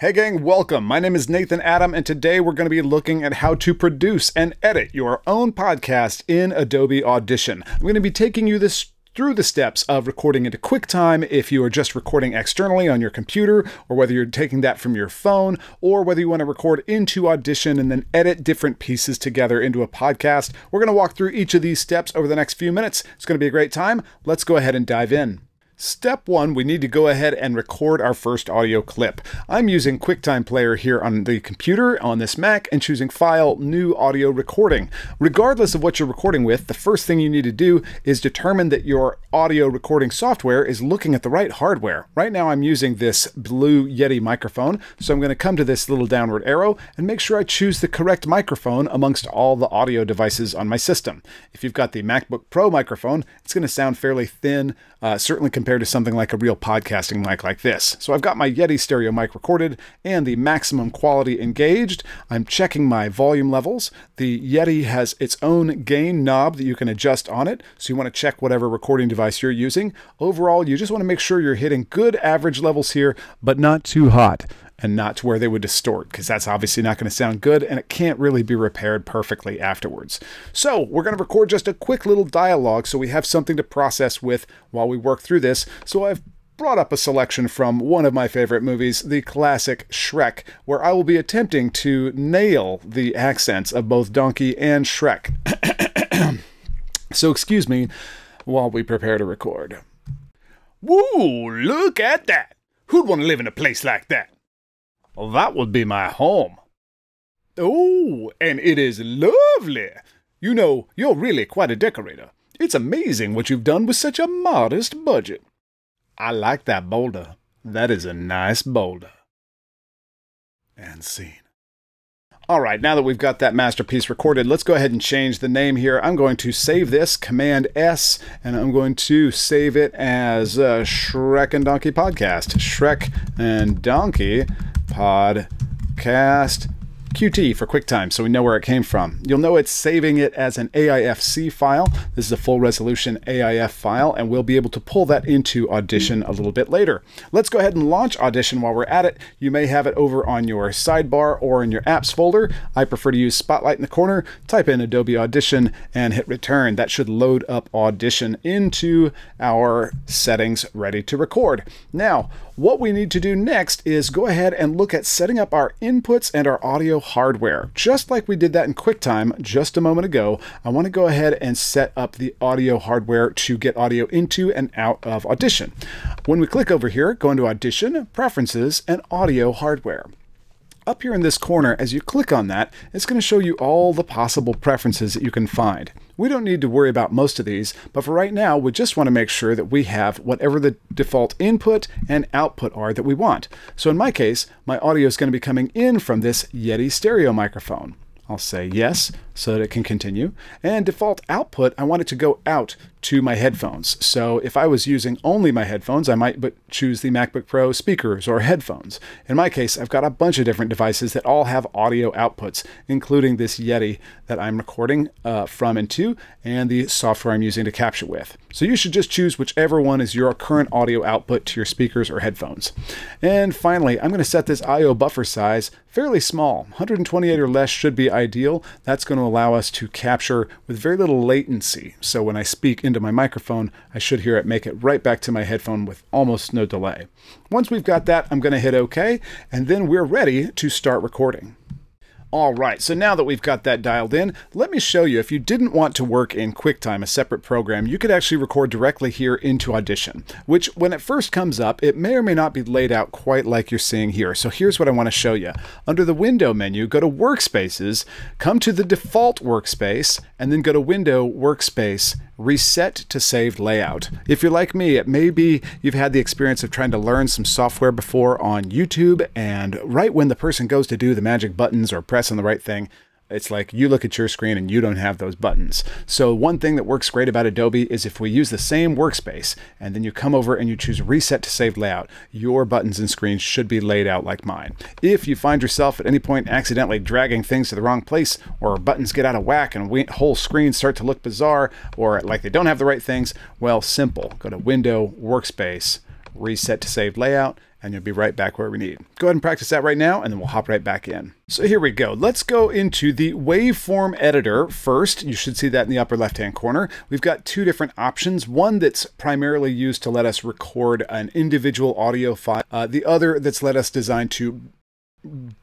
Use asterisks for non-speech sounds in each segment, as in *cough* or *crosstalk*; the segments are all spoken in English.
Hey gang, welcome. My name is Nathan Adam, and today we're going to be looking at how to produce and edit your own podcast in Adobe Audition. I'm going to be taking you this through the steps of recording into QuickTime if you are just recording externally on your computer, or whether you're taking that from your phone, or whether you want to record into Audition and then edit different pieces together into a podcast. We're going to walk through each of these steps over the next few minutes. It's going to be a great time. Let's go ahead and dive in. Step one, we need to go ahead and record our first audio clip. I'm using QuickTime Player here on the computer on this Mac and choosing File, New Audio Recording. Regardless of what you're recording with, the first thing you need to do is determine that your audio recording software is looking at the right hardware. Right now I'm using this Blue Yeti microphone, so I'm going to come to this little downward arrow and make sure I choose the correct microphone amongst all the audio devices on my system. If you've got the MacBook Pro microphone, it's going to sound fairly thin, uh, certainly compared to something like a real podcasting mic like this. So I've got my Yeti stereo mic recorded and the maximum quality engaged. I'm checking my volume levels. The Yeti has its own gain knob that you can adjust on it. So you want to check whatever recording device you're using. Overall, you just want to make sure you're hitting good average levels here, but not too hot and not to where they would distort because that's obviously not going to sound good and it can't really be repaired perfectly afterwards. So we're going to record just a quick little dialogue so we have something to process with while we work through this. So I've brought up a selection from one of my favorite movies, the classic Shrek, where I will be attempting to nail the accents of both Donkey and Shrek. *coughs* so excuse me while we prepare to record. Woo, look at that! Who'd want to live in a place like that? That would be my home. Oh, and it is lovely. You know, you're really quite a decorator. It's amazing what you've done with such a modest budget. I like that boulder. That is a nice boulder. And scene. All right, now that we've got that masterpiece recorded, let's go ahead and change the name here. I'm going to save this, Command S, and I'm going to save it as uh, Shrek and Donkey Podcast. Shrek and Donkey Podcast QT for QuickTime so we know where it came from. You'll know it's saving it as an AIFC file. This is a full resolution AIF file and we'll be able to pull that into Audition a little bit later. Let's go ahead and launch Audition while we're at it. You may have it over on your sidebar or in your apps folder. I prefer to use Spotlight in the corner, type in Adobe Audition and hit return. That should load up Audition into our settings ready to record. Now, what we need to do next is go ahead and look at setting up our inputs and our audio hardware. Just like we did that in QuickTime just a moment ago, I want to go ahead and set up the audio hardware to get audio into and out of Audition. When we click over here, go into Audition, Preferences, and Audio Hardware. Up here in this corner, as you click on that, it's going to show you all the possible preferences that you can find. We don't need to worry about most of these, but for right now, we just want to make sure that we have whatever the default input and output are that we want. So in my case, my audio is going to be coming in from this Yeti stereo microphone. I'll say yes so that it can continue. And default output, I want it to go out to my headphones. So if I was using only my headphones, I might but choose the MacBook Pro speakers or headphones. In my case, I've got a bunch of different devices that all have audio outputs, including this Yeti that I'm recording uh, from and to, and the software I'm using to capture with. So you should just choose whichever one is your current audio output to your speakers or headphones. And finally, I'm going to set this I.O. buffer size fairly small. 128 or less should be ideal. That's going to allow us to capture with very little latency. So when I speak into my microphone, I should hear it make it right back to my headphone with almost no delay. Once we've got that, I'm going to hit OK, and then we're ready to start recording. All right, so now that we've got that dialed in, let me show you if you didn't want to work in QuickTime, a separate program, you could actually record directly here into Audition, which when it first comes up, it may or may not be laid out quite like you're seeing here. So here's what I want to show you. Under the Window menu, go to Workspaces, come to the default workspace, and then go to Window, Workspace, reset to saved layout. If you're like me, it may be you've had the experience of trying to learn some software before on YouTube, and right when the person goes to do the magic buttons or press on the right thing, it's like you look at your screen and you don't have those buttons. So one thing that works great about Adobe is if we use the same workspace and then you come over and you choose reset to save layout, your buttons and screens should be laid out like mine. If you find yourself at any point accidentally dragging things to the wrong place or buttons get out of whack and whole screens start to look bizarre or like they don't have the right things, well, simple. Go to Window, Workspace, reset to saved layout, and you'll be right back where we need. Go ahead and practice that right now, and then we'll hop right back in. So here we go. Let's go into the waveform editor first. You should see that in the upper left-hand corner. We've got two different options. One that's primarily used to let us record an individual audio file. Uh, the other that's let us design to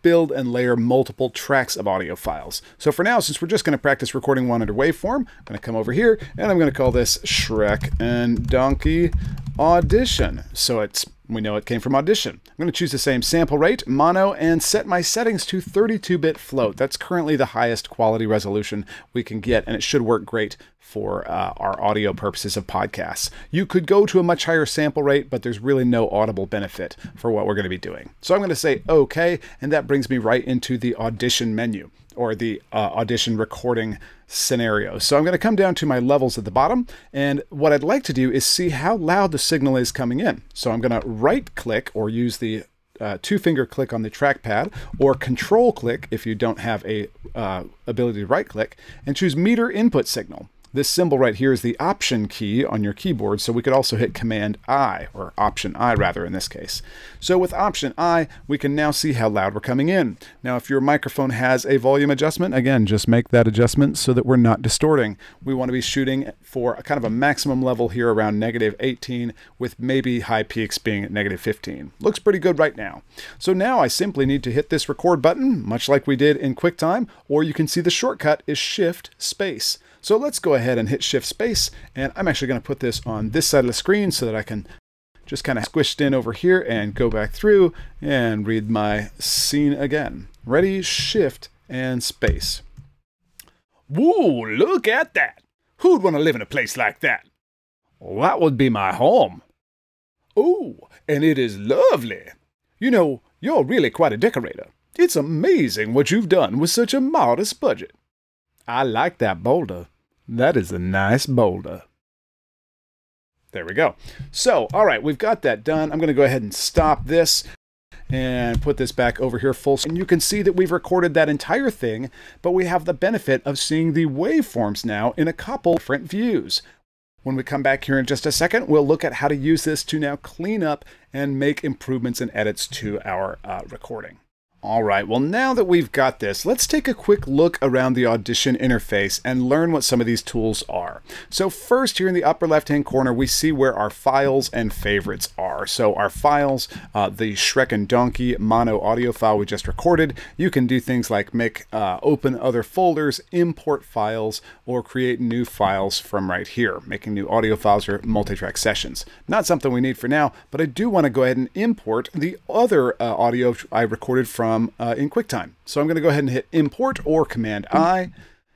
build and layer multiple tracks of audio files. So for now, since we're just going to practice recording one under waveform, I'm going to come over here and I'm going to call this Shrek and Donkey Audition. So it's we know it came from Audition. I'm going to choose the same sample rate, mono, and set my settings to 32-bit float. That's currently the highest quality resolution we can get, and it should work great for uh, our audio purposes of podcasts. You could go to a much higher sample rate, but there's really no audible benefit for what we're going to be doing. So I'm going to say OK, and that brings me right into the Audition menu or the uh, audition recording scenario. So I'm going to come down to my levels at the bottom, and what I'd like to do is see how loud the signal is coming in. So I'm going to right click or use the uh, two finger click on the trackpad or control click if you don't have a uh, ability to right click and choose meter input signal. This symbol right here is the Option key on your keyboard, so we could also hit Command I, or Option I rather in this case. So with Option I, we can now see how loud we're coming in. Now if your microphone has a volume adjustment, again, just make that adjustment so that we're not distorting. We want to be shooting for a kind of a maximum level here around negative 18, with maybe high peaks being at negative 15. Looks pretty good right now. So now I simply need to hit this record button, much like we did in QuickTime, or you can see the shortcut is Shift Space. So let's go ahead and hit shift space. And I'm actually going to put this on this side of the screen so that I can just kind of squished in over here and go back through and read my scene again. Ready, shift, and space. Whoa, look at that. Who'd want to live in a place like that? Well, that would be my home. Oh, and it is lovely. You know, you're really quite a decorator. It's amazing what you've done with such a modest budget. I like that boulder. That is a nice boulder. There we go. So, all right, we've got that done. I'm going to go ahead and stop this and put this back over here full. And you can see that we've recorded that entire thing, but we have the benefit of seeing the waveforms now in a couple different views. When we come back here in just a second, we'll look at how to use this to now clean up and make improvements and edits to our uh, recording. All right, well, now that we've got this, let's take a quick look around the Audition interface and learn what some of these tools are. So first, here in the upper left-hand corner, we see where our files and favorites are. So our files, uh, the Shrek and Donkey mono audio file we just recorded, you can do things like make uh, open other folders, import files, or create new files from right here, making new audio files or multi-track sessions. Not something we need for now, but I do want to go ahead and import the other uh, audio I recorded from from uh, in QuickTime. So I'm going to go ahead and hit import or command I,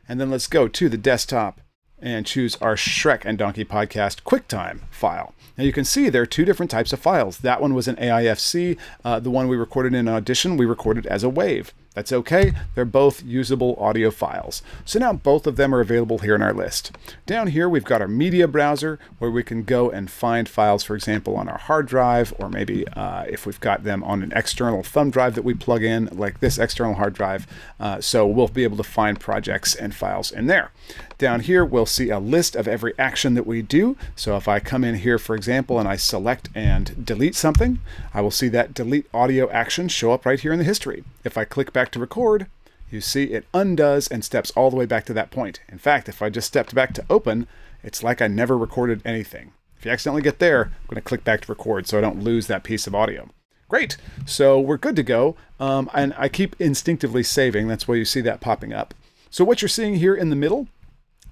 and then let's go to the desktop and choose our Shrek and Donkey Podcast QuickTime file. Now you can see there are two different types of files. That one was an AIFC. Uh, the one we recorded in Audition, we recorded as a WAV. That's okay, they're both usable audio files. So now both of them are available here in our list. Down here we've got our media browser where we can go and find files, for example, on our hard drive, or maybe uh, if we've got them on an external thumb drive that we plug in, like this external hard drive. Uh, so we'll be able to find projects and files in there. Down here we'll see a list of every action that we do. So if I come in here, for example, and I select and delete something, I will see that delete audio action show up right here in the history. If I click back to record, you see it undoes and steps all the way back to that point. In fact, if I just stepped back to open, it's like I never recorded anything. If you accidentally get there, I'm going to click back to record so I don't lose that piece of audio. Great, so we're good to go. Um, and I keep instinctively saving, that's why you see that popping up. So what you're seeing here in the middle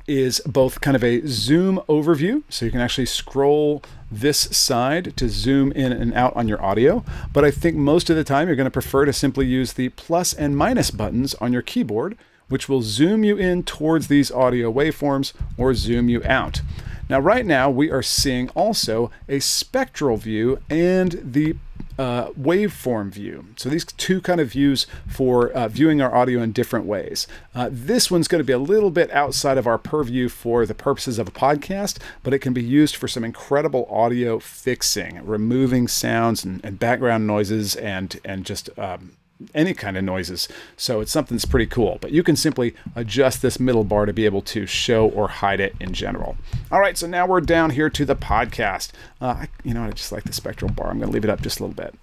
is both kind of a zoom overview, so you can actually scroll this side to zoom in and out on your audio, but I think most of the time you're going to prefer to simply use the plus and minus buttons on your keyboard, which will zoom you in towards these audio waveforms or zoom you out. Now right now we are seeing also a spectral view and the uh, waveform view. So these two kind of views for uh, viewing our audio in different ways. Uh, this one's going to be a little bit outside of our purview for the purposes of a podcast, but it can be used for some incredible audio fixing, removing sounds and, and background noises and, and just um, any kind of noises. So it's something that's pretty cool. But you can simply adjust this middle bar to be able to show or hide it in general. All right, so now we're down here to the podcast. Uh, you know, I just like the spectral bar. I'm going to leave it up just a little bit.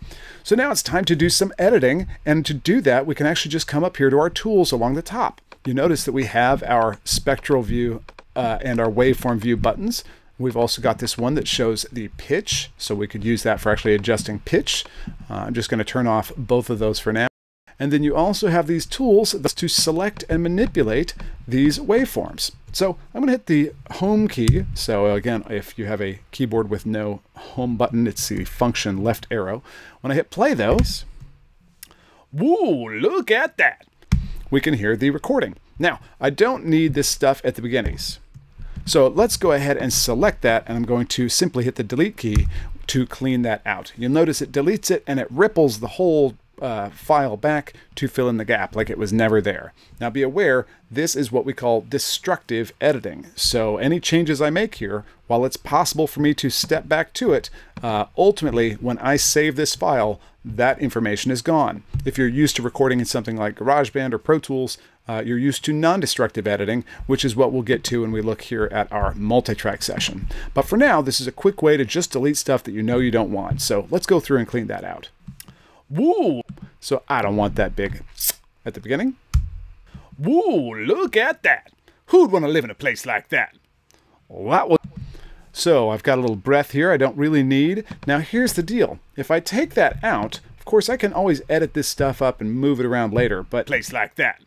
So now it's time to do some editing. And to do that, we can actually just come up here to our tools along the top. You notice that we have our spectral view uh, and our waveform view buttons. We've also got this one that shows the pitch, so we could use that for actually adjusting pitch. Uh, I'm just going to turn off both of those for now. And then you also have these tools to select and manipulate these waveforms. So I'm going to hit the home key. So again, if you have a keyboard with no home button, it's the function left arrow. When I hit play though, woo, look at that. We can hear the recording. Now, I don't need this stuff at the beginnings. So let's go ahead and select that and I'm going to simply hit the delete key to clean that out. You'll notice it deletes it and it ripples the whole uh, file back to fill in the gap like it was never there. Now be aware, this is what we call destructive editing. So any changes I make here, while it's possible for me to step back to it, uh, ultimately when I save this file, that information is gone. If you're used to recording in something like GarageBand or Pro Tools, uh, you're used to non-destructive editing, which is what we'll get to when we look here at our multi-track session. But for now, this is a quick way to just delete stuff that you know you don't want. So let's go through and clean that out. Woo! So I don't want that big at the beginning. Woo, look at that. Who'd want to live in a place like that? Well, that was... So I've got a little breath here I don't really need. Now here's the deal. If I take that out, of course I can always edit this stuff up and move it around later, but place like that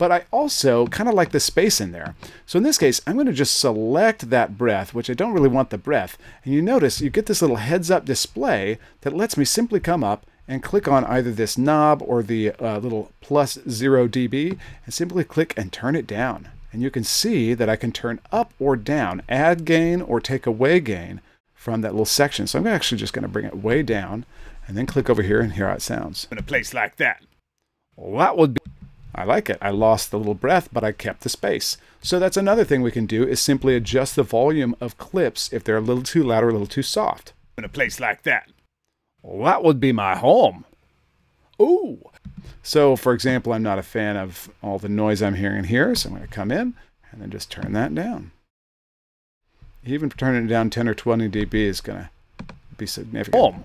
but I also kind of like the space in there. So in this case, I'm going to just select that breath, which I don't really want the breath. And you notice you get this little heads up display that lets me simply come up and click on either this knob or the uh, little plus 0 dB and simply click and turn it down. And you can see that I can turn up or down, add gain or take away gain from that little section. So I'm actually just going to bring it way down and then click over here and hear how it sounds. In a place like that. Well, that would be I like it. I lost the little breath, but I kept the space. So that's another thing we can do is simply adjust the volume of clips if they're a little too loud or a little too soft. In a place like that. Well, that would be my home. Ooh. So, for example, I'm not a fan of all the noise I'm hearing here, so I'm going to come in and then just turn that down. Even turning it down 10 or 20 dB is going to be significant. Home.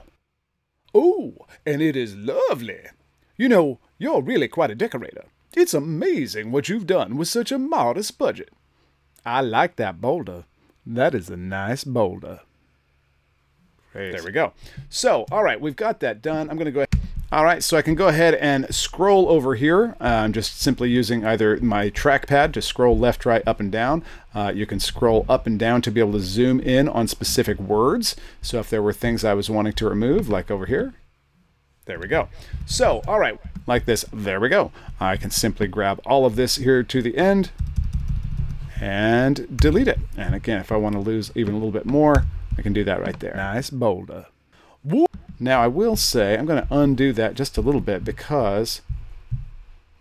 Ooh, and it is lovely. You know, you're really quite a decorator. It's amazing what you've done with such a modest budget. I like that boulder. That is a nice boulder. Great. There we go. So, all right, we've got that done. I'm going to go ahead. All right, so I can go ahead and scroll over here. Uh, I'm just simply using either my trackpad to scroll left, right, up, and down. Uh, you can scroll up and down to be able to zoom in on specific words. So if there were things I was wanting to remove, like over here, there we go. So, all right, like this, there we go. I can simply grab all of this here to the end and delete it. And again, if I want to lose even a little bit more, I can do that right there. Nice boulder. Now I will say, I'm going to undo that just a little bit because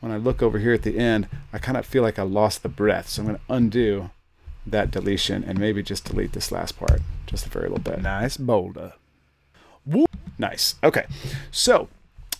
when I look over here at the end, I kind of feel like I lost the breath. So I'm going to undo that deletion and maybe just delete this last part just a very little bit. Nice boulder. Nice. Okay. So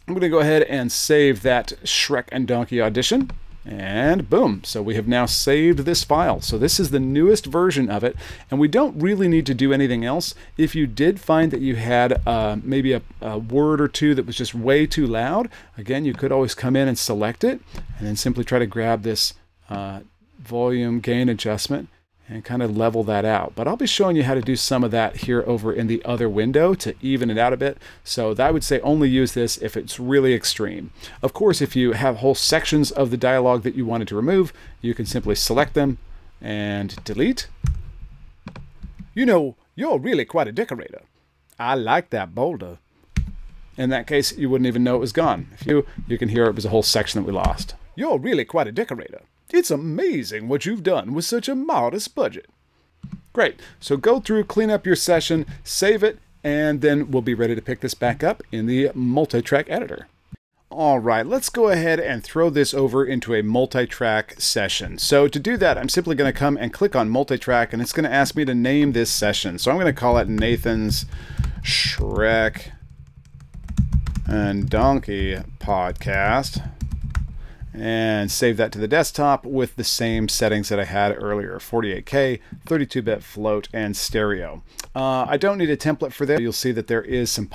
I'm going to go ahead and save that Shrek and Donkey audition. And boom, so we have now saved this file. So this is the newest version of it, and we don't really need to do anything else. If you did find that you had uh, maybe a, a, word or two that was just way too loud, again, you could always come in and select it, and then simply try to grab this uh, volume gain adjustment and kind of level that out. But I'll be showing you how to do some of that here over in the other window to even it out a bit. So I would say only use this if it's really extreme. Of course, if you have whole sections of the dialogue that you wanted to remove, you can simply select them and delete. You know, you're really quite a decorator. I like that boulder. In that case, you wouldn't even know it was gone. If you, you can hear it was a whole section that we lost. You're really quite a decorator. It's amazing what you've done with such a modest budget. Great. So go through, clean up your session, save it, and then we'll be ready to pick this back up in the multi-track editor. All right, let's go ahead and throw this over into a multi-track session. So to do that, I'm simply going to come and click on multi-track, and it's going to ask me to name this session. So I'm going to call it Nathan's Shrek and Donkey podcast and save that to the desktop with the same settings that I had earlier 48K, 32 bit float, and stereo. Uh, I don't need a template for this. You'll see that there is some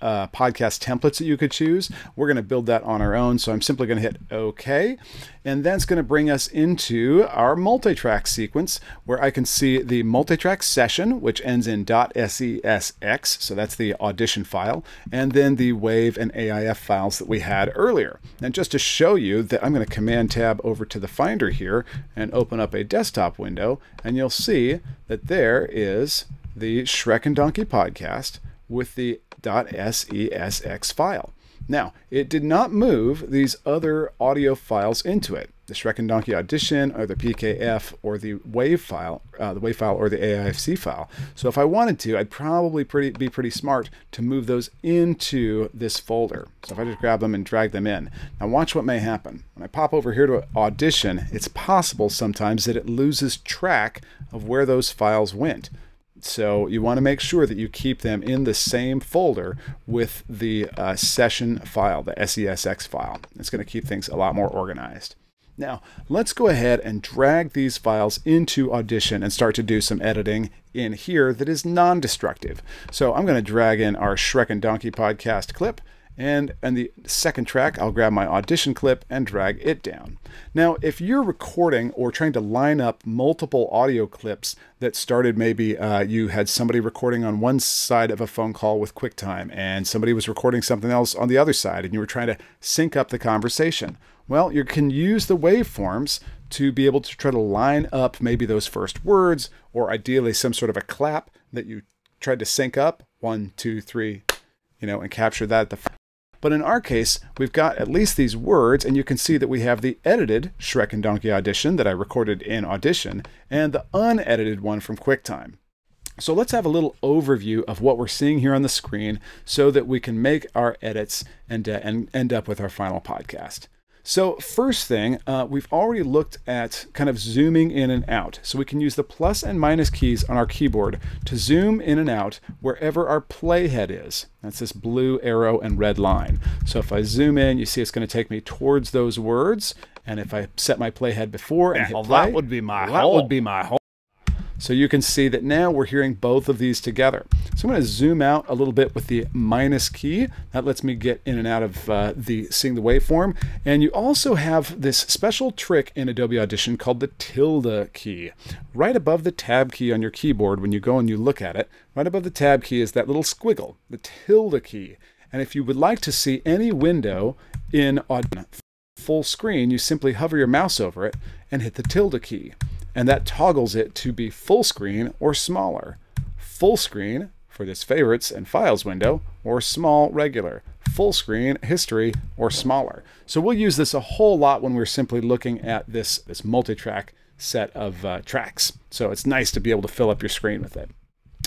uh, podcast templates that you could choose. We're going to build that on our own, so I'm simply going to hit OK. And that's going to bring us into our multi-track sequence where I can see the multi-track session, which ends in .sesx, so that's the audition file, and then the WAV and AIF files that we had earlier. And just to show you that I'm going to Command Tab over to the Finder here and open up a desktop window, and you'll see that there is the Shrek and Donkey podcast with the .sesx file. Now, it did not move these other audio files into it, the Shrek and Donkey Audition, or the PKF, or the WAV file, uh, the WAV file, or the AIFC file. So if I wanted to, I'd probably pretty, be pretty smart to move those into this folder. So if I just grab them and drag them in. Now watch what may happen. When I pop over here to Audition, it's possible sometimes that it loses track of where those files went. So you want to make sure that you keep them in the same folder with the uh, session file, the SESX file. It's going to keep things a lot more organized. Now, let's go ahead and drag these files into Audition and start to do some editing in here that is non-destructive. So I'm going to drag in our Shrek and Donkey podcast clip and in the second track, I'll grab my audition clip and drag it down. Now, if you're recording or trying to line up multiple audio clips that started maybe uh, you had somebody recording on one side of a phone call with QuickTime and somebody was recording something else on the other side and you were trying to sync up the conversation. Well, you can use the waveforms to be able to try to line up maybe those first words or ideally some sort of a clap that you tried to sync up one, two, three, you know, and capture that at the but in our case, we've got at least these words, and you can see that we have the edited Shrek and Donkey Audition that I recorded in Audition, and the unedited one from QuickTime. So let's have a little overview of what we're seeing here on the screen so that we can make our edits and, uh, and end up with our final podcast. So first thing, uh, we've already looked at kind of zooming in and out. So we can use the plus and minus keys on our keyboard to zoom in and out wherever our playhead is. That's this blue arrow and red line. So if I zoom in, you see it's going to take me towards those words. And if I set my playhead before and yeah, hit well, play, that would be my that would be my hole. So you can see that now we're hearing both of these together. So I'm going to zoom out a little bit with the minus key. That lets me get in and out of uh, the seeing the waveform. And you also have this special trick in Adobe Audition called the tilde key. Right above the tab key on your keyboard, when you go and you look at it, right above the tab key is that little squiggle, the tilde key. And if you would like to see any window in Audition full screen, you simply hover your mouse over it and hit the tilde key and that toggles it to be full screen or smaller. Full screen for this favorites and files window or small regular. Full screen, history, or smaller. So we'll use this a whole lot when we're simply looking at this, this multi-track set of uh, tracks. So it's nice to be able to fill up your screen with it.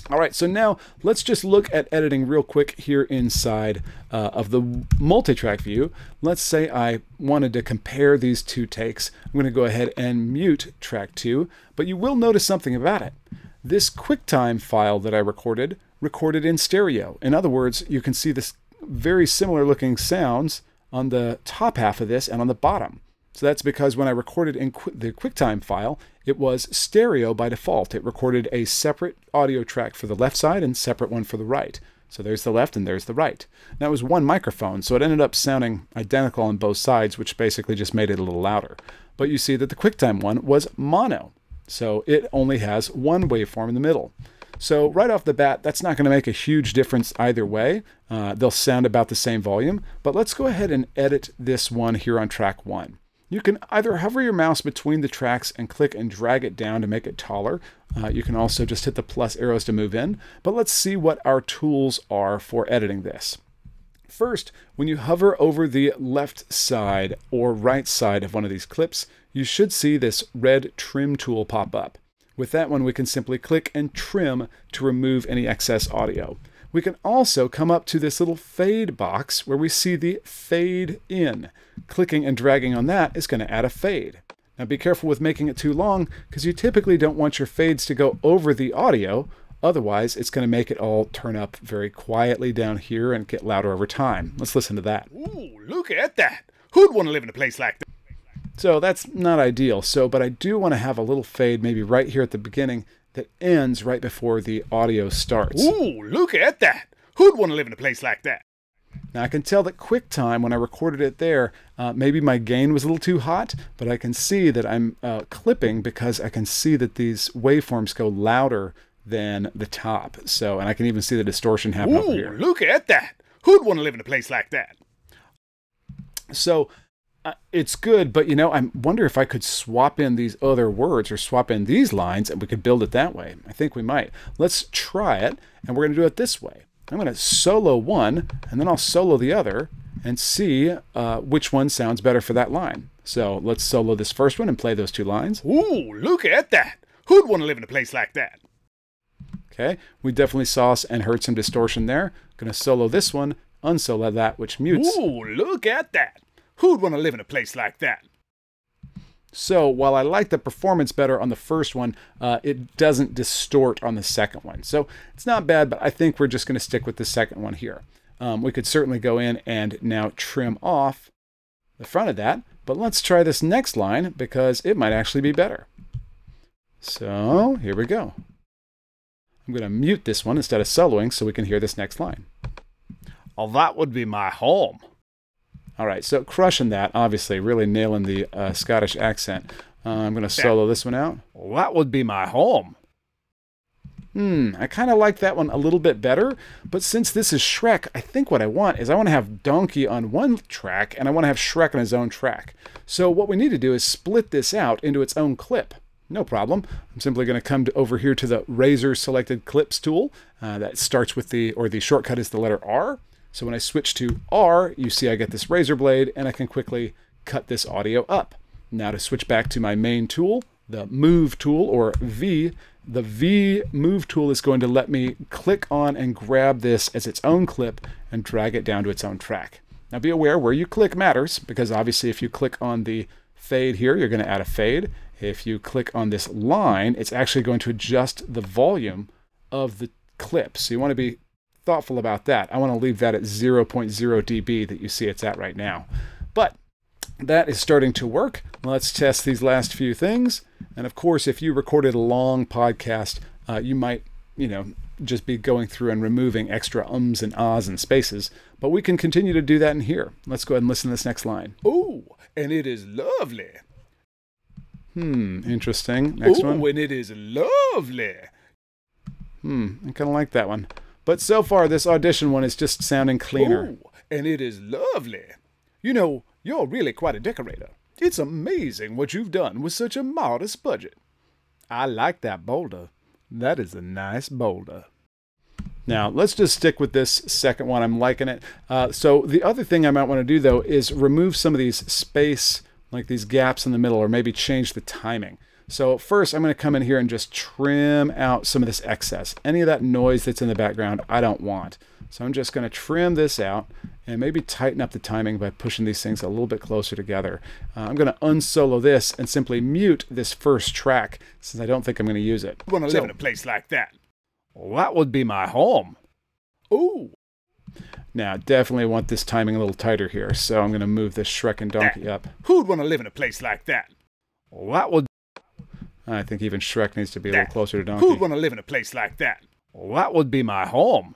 All right, so now let's just look at editing real quick here inside uh, of the multi-track view. Let's say I wanted to compare these two takes. I'm going to go ahead and mute track 2, but you will notice something about it. This QuickTime file that I recorded, recorded in stereo. In other words, you can see this very similar looking sounds on the top half of this and on the bottom. So that's because when I recorded in Qu the QuickTime file, it was stereo by default. It recorded a separate audio track for the left side and separate one for the right. So there's the left and there's the right. That was one microphone, so it ended up sounding identical on both sides, which basically just made it a little louder. But you see that the QuickTime one was mono, so it only has one waveform in the middle. So right off the bat, that's not going to make a huge difference either way. Uh, they'll sound about the same volume, but let's go ahead and edit this one here on track one. You can either hover your mouse between the tracks and click and drag it down to make it taller. Uh, you can also just hit the plus arrows to move in. But let's see what our tools are for editing this. First, when you hover over the left side or right side of one of these clips, you should see this red trim tool pop up. With that one, we can simply click and trim to remove any excess audio. We can also come up to this little fade box where we see the fade in. Clicking and dragging on that is going to add a fade. Now be careful with making it too long because you typically don't want your fades to go over the audio. Otherwise, it's going to make it all turn up very quietly down here and get louder over time. Let's listen to that. Ooh, look at that. Who'd want to live in a place like that? So that's not ideal. So, but I do want to have a little fade maybe right here at the beginning that ends right before the audio starts. Ooh, look at that. Who'd want to live in a place like that? Now I can tell that QuickTime, when I recorded it there, uh, maybe my gain was a little too hot, but I can see that I'm uh, clipping because I can see that these waveforms go louder than the top. So, and I can even see the distortion happen Ooh, over here. look at that. Who'd want to live in a place like that? So it's good, but you know, I wonder if I could swap in these other words or swap in these lines and we could build it that way. I think we might. Let's try it, and we're going to do it this way. I'm going to solo one, and then I'll solo the other, and see uh, which one sounds better for that line. So let's solo this first one and play those two lines. Ooh, look at that. Who'd want to live in a place like that? Okay, we definitely saw and heard some distortion there. Going to solo this one, unsolo that, which mutes. Ooh, look at that. Who'd want to live in a place like that? So while I like the performance better on the first one, uh, it doesn't distort on the second one. So it's not bad, but I think we're just going to stick with the second one here. Um, we could certainly go in and now trim off the front of that, but let's try this next line because it might actually be better. So here we go. I'm going to mute this one instead of soloing so we can hear this next line. Oh, that would be my home. All right, so crushing that, obviously, really nailing the uh, Scottish accent. Uh, I'm going to solo this one out. Well, that would be my home. Hmm, I kind of like that one a little bit better, but since this is Shrek, I think what I want is I want to have Donkey on one track and I want to have Shrek on his own track. So what we need to do is split this out into its own clip. No problem. I'm simply going to come to over here to the Razor Selected Clips tool. Uh, that starts with the, or the shortcut is the letter R. So when I switch to R, you see I get this razor blade and I can quickly cut this audio up. Now to switch back to my main tool, the move tool or V, the V move tool is going to let me click on and grab this as its own clip and drag it down to its own track. Now be aware where you click matters because obviously if you click on the fade here, you're going to add a fade. If you click on this line, it's actually going to adjust the volume of the clip. So you want to be thoughtful about that. I want to leave that at 0.0 dB that you see it's at right now. But that is starting to work. Let's test these last few things. And of course, if you recorded a long podcast, uh, you might, you know, just be going through and removing extra ums and ahs and spaces. But we can continue to do that in here. Let's go ahead and listen to this next line. Oh, and it is lovely. Hmm, interesting. Next Ooh, one. and it is lovely. Hmm, I kind of like that one. But so far, this audition one is just sounding cleaner. Ooh, and it is lovely. You know, you're really quite a decorator. It's amazing what you've done with such a modest budget. I like that boulder. That is a nice boulder. Now, let's just stick with this second one. I'm liking it. Uh, so the other thing I might want to do, though, is remove some of these space, like these gaps in the middle, or maybe change the timing. So first, I'm going to come in here and just trim out some of this excess. Any of that noise that's in the background, I don't want. So I'm just going to trim this out and maybe tighten up the timing by pushing these things a little bit closer together. Uh, I'm going to unsolo this and simply mute this first track since I don't think I'm going to use it. I want to So- live in a place like that. Well, that would be my home. Ooh, Now, definitely want this timing a little tighter here, so I'm going to move this Shrek and Donkey up. who'd want to live in a place like that? Well, that would. I think even Shrek needs to be a That- little closer to Donkey. Who'd want to live in a place like that? Well, that would be my home.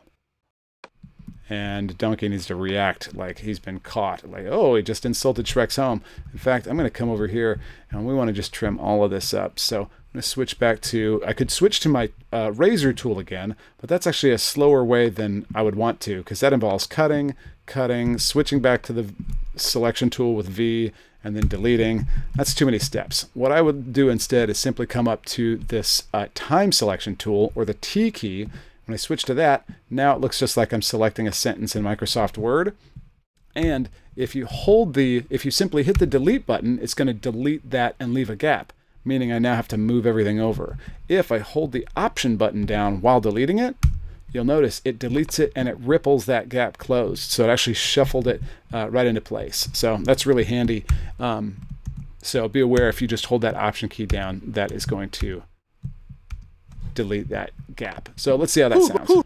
And Donkey needs to react like he's been caught. Like, oh, he just insulted Shrek's home. In fact, I'm going to come over here and we want to just trim all of this up. So I'm going to switch back to, I could switch to my uh, razor tool again, but that's actually a slower way than I would want to because that involves cutting, cutting, switching back to the selection tool with V, and then deleting. That's too many steps. What I would do instead is simply come up to this uh, time selection tool or the T key. When I switch to that, now it looks just like I'm selecting a sentence in Microsoft Word. And if you hold the, if you simply hit the delete button, it's going to delete that and leave a gap, meaning I now have to move everything over. If I hold the option button down while deleting it, you'll notice it deletes it and it ripples that gap closed. So it actually shuffled it uh, right into place. So that's really handy. Um, so be aware if you just hold that option key down, that is going to delete that gap. So let's see how that sounds.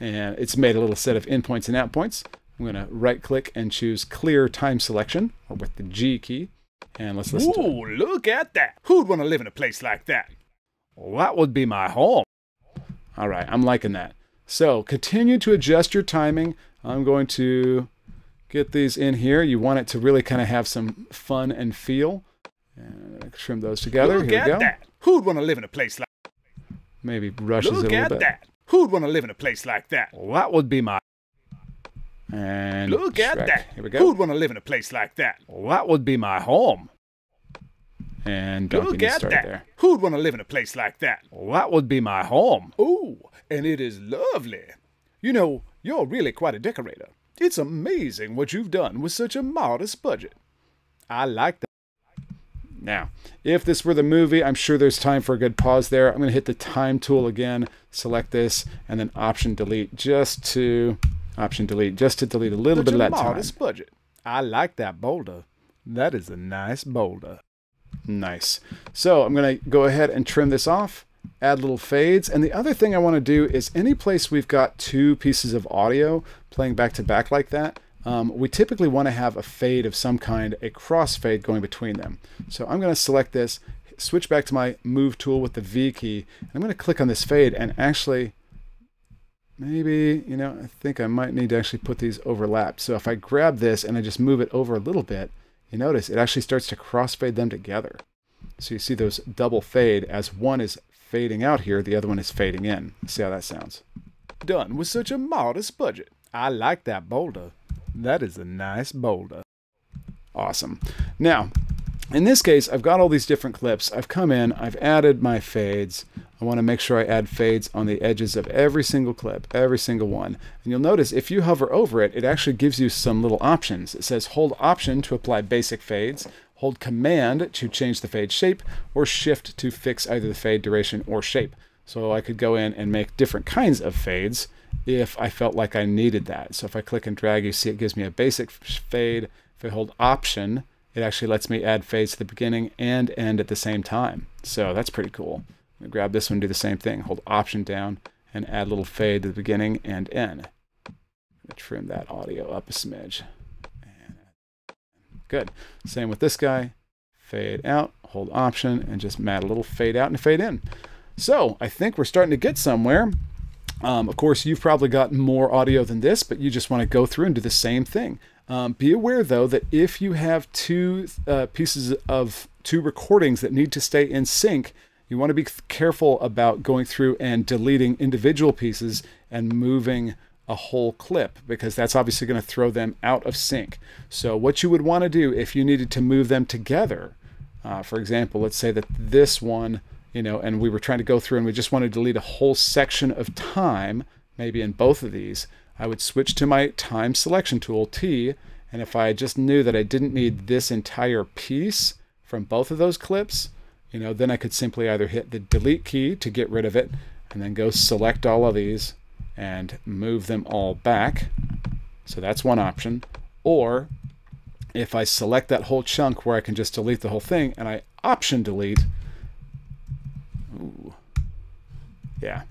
And it's made a little set of in points and out points. I'm going to right click and choose clear time selection or with the G key. And let's listen to it. Ooh, look at that. Who'd want to live in a place like that? Well, that would be my home. All right, I'm liking that. So continue to adjust your timing. I'm going to get these in here. You want it to really kind of have some fun and feel. And trim those together. Look here we go. that. Who'd want to live in a place like Maybe rushes Look it a little at bit. that. Who'd want to live in a place like that? Well, that would be my And Look at that. Here we go. Who'd want to live in a place like that? Well, that would be my home. And Look at start that. there. Who'd want to live in a place like that? Well, that would be my home. Oh, and it is lovely. You know, you're really quite a decorator. It's amazing what you've done with such a modest budget. I like that. Now, if this were the movie, I'm sure there's time for a good pause there. I'm going to hit the time tool again, select this, and then option delete just to option delete just to delete a little Such bit a of that time. modest budget. I like that boulder. That is a nice boulder. Nice. So I'm going to go ahead and trim this off, add little fades. And the other thing I want to do is any place we've got two pieces of audio playing back to back like that, um, we typically want to have a fade of some kind, a crossfade going between them. So I'm going to select this, switch back to my move tool with the V key. And I'm going to click on this fade and actually maybe, you know, I think I might need to actually put these overlapped. So if I grab this and I just move it over a little bit, you notice it actually starts to crossfade them together. So you see those double fade as one is fading out here, the other one is fading in. See how that sounds. Done with such a modest budget. I like that boulder. That is a nice boulder. Awesome. Now, in this case, I've got all these different clips. I've come in, I've added my fades. I want to make sure I add fades on the edges of every single clip, every single one. And you'll notice if you hover over it, it actually gives you some little options. It says hold option to apply basic fades, hold command to change the fade shape, or shift to fix either the fade duration or shape. So I could go in and make different kinds of fades if I felt like I needed that. So if I click and drag, you see it gives me a basic fade. If I hold option, it actually lets me add fades to the beginning and end at the same time. So that's pretty cool. Grab this one, do the same thing. Hold option down and add a little fade to the beginning and end. Trim that audio up a smidge. Good. Same with this guy. Fade out, hold option, and just add a little fade out and fade in. So I think we're starting to get somewhere. Um, of course, you've probably got more audio than this, but you just want to go through and do the same thing. Um, be aware, though, that if you have two uh, pieces of two recordings that need to stay in sync, you want to be careful about going through and deleting individual pieces and moving a whole clip because that's obviously going to throw them out of sync. So, what you would want to do if you needed to move them together, uh, for example, let's say that this one you know, and we were trying to go through and we just wanted to delete a whole section of time, maybe in both of these, I would switch to my time selection tool, T, and if I just knew that I didn't need this entire piece from both of those clips, you know, then I could simply either hit the delete key to get rid of it and then go select all of these and move them all back. So that's one option. Or if I select that whole chunk where I can just delete the whole thing and I option delete, Ooh. Yeah.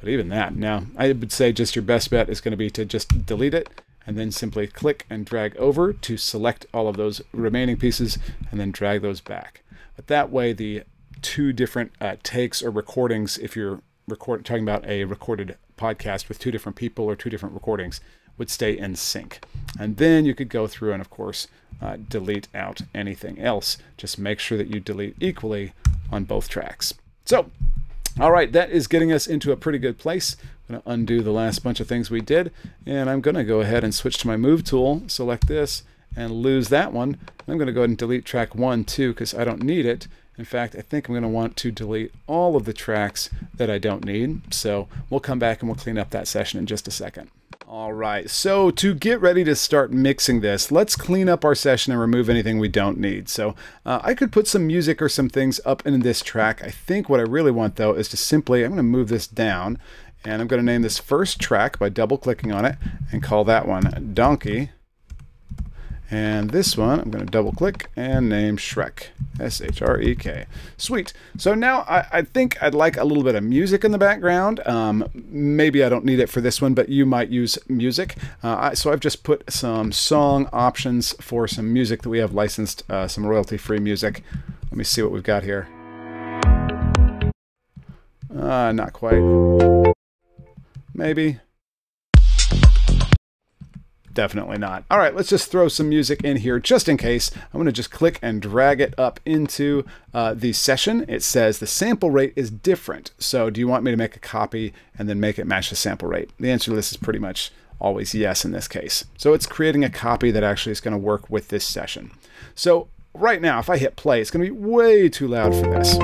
But even that, now I would say just your best bet is going to be to just delete it and then simply click and drag over to select all of those remaining pieces and then drag those back. That way, the two different uh, takes or recordings, if you're record, talking about a recorded podcast with two different people or two different recordings, would stay in sync. And then you could go through and, of course, uh, delete out anything else. Just make sure that you delete equally on both tracks. So, all right, that is getting us into a pretty good place. I'm going to undo the last bunch of things we did, and I'm going to go ahead and switch to my move tool, select this, and lose that one. I'm going to go ahead and delete track one too, because I don't need it. In fact, I think I'm going to want to delete all of the tracks that I don't need. So we'll come back and we'll clean up that session in just a second. All right, so to get ready to start mixing this, let's clean up our session and remove anything we don't need. So uh, I could put some music or some things up in this track. I think what I really want though is to simply, I'm going to move this down and I'm going to name this first track by double clicking on it and call that one Donkey. And this one, I'm going to double click and name Shrek. S H R E K. Sweet. So now I, I, think I'd like a little bit of music in the background. Um, maybe I don't need it for this one, but you might use music. Uh, I, so I've just put some song options for some music that we have licensed, uh, some royalty free music. Let me see what we've got here. Uh, not quite. Maybe. Definitely not. All right, let's just throw some music in here just in case. I'm going to just click and drag it up into uh, the session. It says the sample rate is different. So do you want me to make a copy and then make it match the sample rate? The answer to this is pretty much always yes in this case. So it's creating a copy that actually is going to work with this session. So right now, if I hit play, it's going to be way too loud for this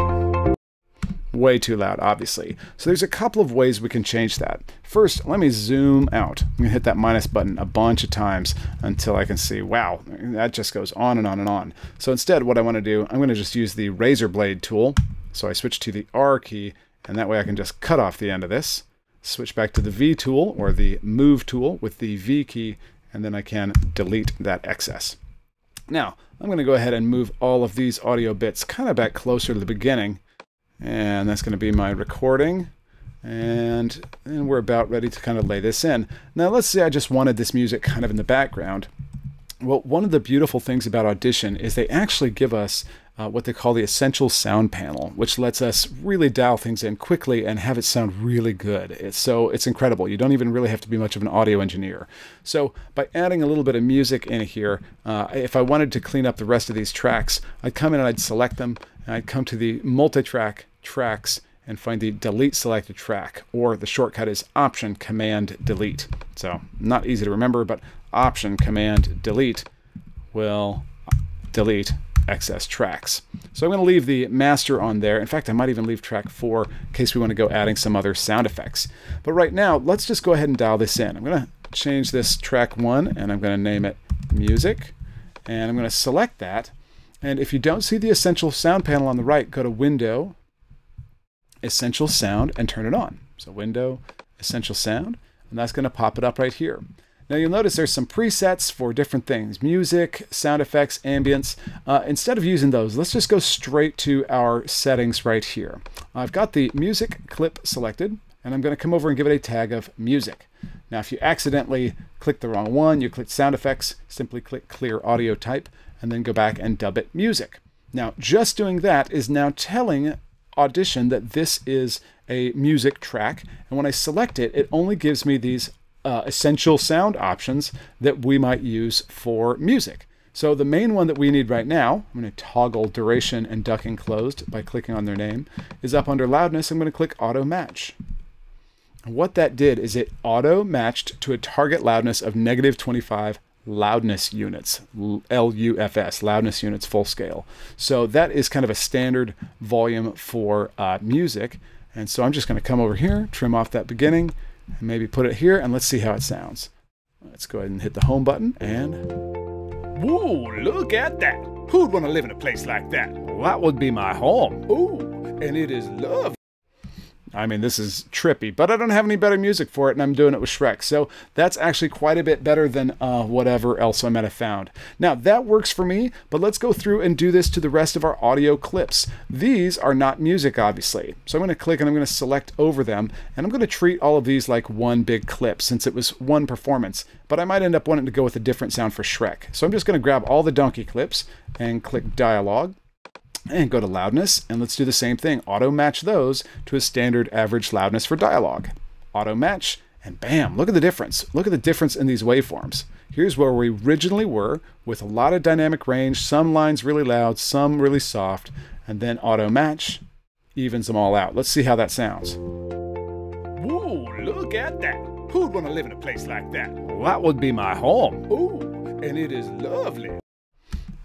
way too loud, obviously. So there's a couple of ways we can change that. First, let me zoom out. I'm gonna hit that minus button a bunch of times until I can see, wow, that just goes on and on and on. So instead, what I wanna do, I'm gonna just use the razor blade tool. So I switch to the R key, and that way I can just cut off the end of this. Switch back to the V tool, or the move tool with the V key, and then I can delete that excess. Now, I'm going to go ahead and move all of these audio bits kind of back closer to the beginning and that's going to be my recording. And, and we're about ready to kind of lay this in. Now let's say I just wanted this music kind of in the background. Well, one of the beautiful things about Audition is they actually give us uh, what they call the essential sound panel, which lets us really dial things in quickly and have it sound really good. It's, so it's incredible. You don't even really have to be much of an audio engineer. So by adding a little bit of music in here, uh, if I wanted to clean up the rest of these tracks, I'd come in and I'd select them, and I'd come to the multi-track tracks and find the delete selected track, or the shortcut is Option Command Delete. So not easy to remember, but Option Command Delete will delete excess tracks. So I'm going to leave the master on there. In fact, I might even leave track 4 in case we want to go adding some other sound effects. But right now, let's just go ahead and dial this in. I'm going to change this track 1 and I'm going to name it Music. And I'm going to select that. And if you don't see the Essential Sound panel on the right, go to Window, Essential Sound, and turn it on. So Window, Essential Sound, and that's going to pop it up right here. Now you'll notice there's some presets for different things, music, sound effects, ambience. Uh, instead of using those, let's just go straight to our settings right here. I've got the music clip selected, and I'm going to come over and give it a tag of music. Now if you accidentally click the wrong one, you click sound effects, simply click clear audio type, and then go back and dub it music. Now just doing that is now telling Audition that this is a music track, and when I select it, it only gives me these uh, essential sound options that we might use for music. So the main one that we need right now, I'm going to toggle duration and ducking closed by clicking on their name, is up under loudness. I'm going to click auto match. What that did is it auto matched to a target loudness of negative 25 loudness units, LUFS, loudness units full scale. So that is kind of a standard volume for uh, music. And so I'm just going to come over here, trim off that beginning, and maybe put it here, and let's see how it sounds. Let's go ahead and hit the home button, and... Whoa, look at that! Who'd want to live in a place like that? Well, that would be my home. Ooh, and it is lovely. I mean, this is trippy, but I don't have any better music for it, and I'm doing it with Shrek. So that's actually quite a bit better than uh, whatever else I might have found. Now, that works for me, but let's go through and do this to the rest of our audio clips. These are not music, obviously. So I'm going to click and I'm going to select over them, and I'm going to treat all of these like one big clip since it was one performance. But I might end up wanting to go with a different sound for Shrek. So I'm just going to grab all the donkey clips and click dialogue and go to loudness and let's do the same thing. Auto match those to a standard average loudness for dialogue. Auto match and bam, look at the difference. Look at the difference in these waveforms. Here's where we originally were with a lot of dynamic range, some lines really loud, some really soft, and then auto match evens them all out. Let's see how that sounds. Whoa, look at that. Who'd want to live in a place like that? Well, that would be my home. Ooh, and it is lovely.